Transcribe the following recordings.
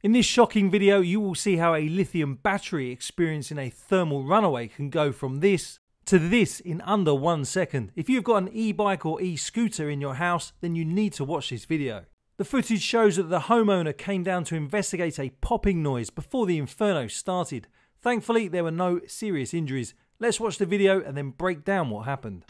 In this shocking video, you will see how a lithium battery experiencing a thermal runaway can go from this to this in under one second. If you've got an e-bike or e-scooter in your house, then you need to watch this video. The footage shows that the homeowner came down to investigate a popping noise before the inferno started. Thankfully, there were no serious injuries. Let's watch the video and then break down what happened.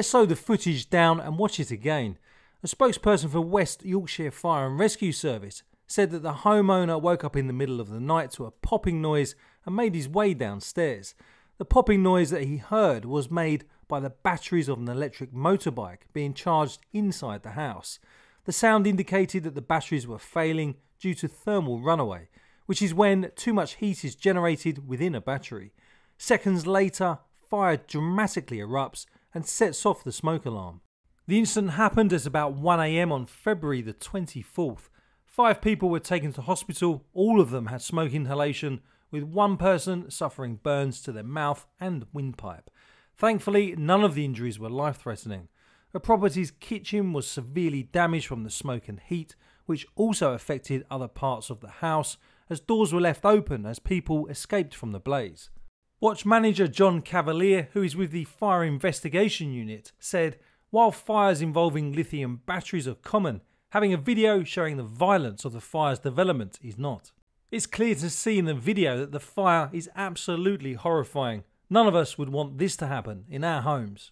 Let's slow the footage down and watch it again. A spokesperson for West Yorkshire Fire and Rescue Service said that the homeowner woke up in the middle of the night to a popping noise and made his way downstairs. The popping noise that he heard was made by the batteries of an electric motorbike being charged inside the house. The sound indicated that the batteries were failing due to thermal runaway, which is when too much heat is generated within a battery. Seconds later, fire dramatically erupts and sets off the smoke alarm. The incident happened at about 1am on February the 24th. Five people were taken to hospital, all of them had smoke inhalation, with one person suffering burns to their mouth and windpipe. Thankfully, none of the injuries were life threatening. The property's kitchen was severely damaged from the smoke and heat, which also affected other parts of the house, as doors were left open as people escaped from the blaze. Watch manager John Cavalier, who is with the Fire Investigation Unit, said while fires involving lithium batteries are common, having a video showing the violence of the fire's development is not. It's clear to see in the video that the fire is absolutely horrifying. None of us would want this to happen in our homes.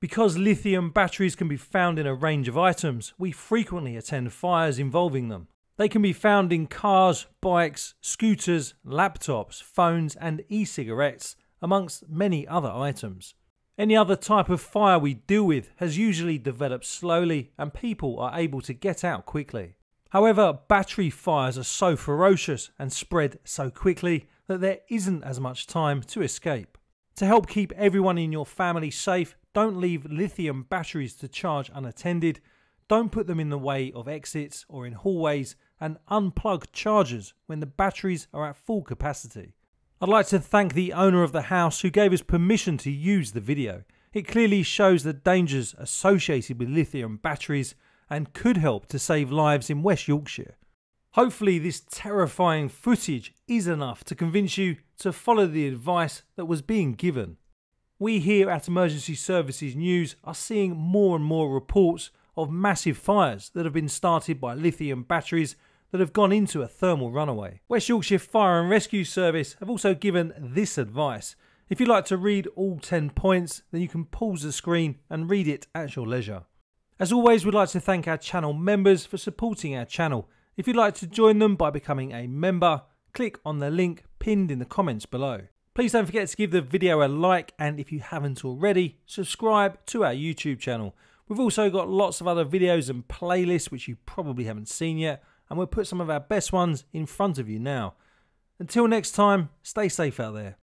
Because lithium batteries can be found in a range of items, we frequently attend fires involving them. They can be found in cars, bikes, scooters, laptops, phones, and e cigarettes, amongst many other items. Any other type of fire we deal with has usually developed slowly and people are able to get out quickly. However, battery fires are so ferocious and spread so quickly that there isn't as much time to escape. To help keep everyone in your family safe, don't leave lithium batteries to charge unattended don't put them in the way of exits or in hallways and unplug chargers when the batteries are at full capacity. I'd like to thank the owner of the house who gave us permission to use the video. It clearly shows the dangers associated with lithium batteries and could help to save lives in West Yorkshire. Hopefully, this terrifying footage is enough to convince you to follow the advice that was being given. We here at Emergency Services News are seeing more and more reports of massive fires that have been started by lithium batteries that have gone into a thermal runaway. West Yorkshire Fire and Rescue Service have also given this advice. If you'd like to read all 10 points, then you can pause the screen and read it at your leisure. As always, we'd like to thank our channel members for supporting our channel. If you'd like to join them by becoming a member, click on the link pinned in the comments below. Please don't forget to give the video a like and if you haven't already, subscribe to our YouTube channel. We've also got lots of other videos and playlists which you probably haven't seen yet, and we'll put some of our best ones in front of you now. Until next time, stay safe out there.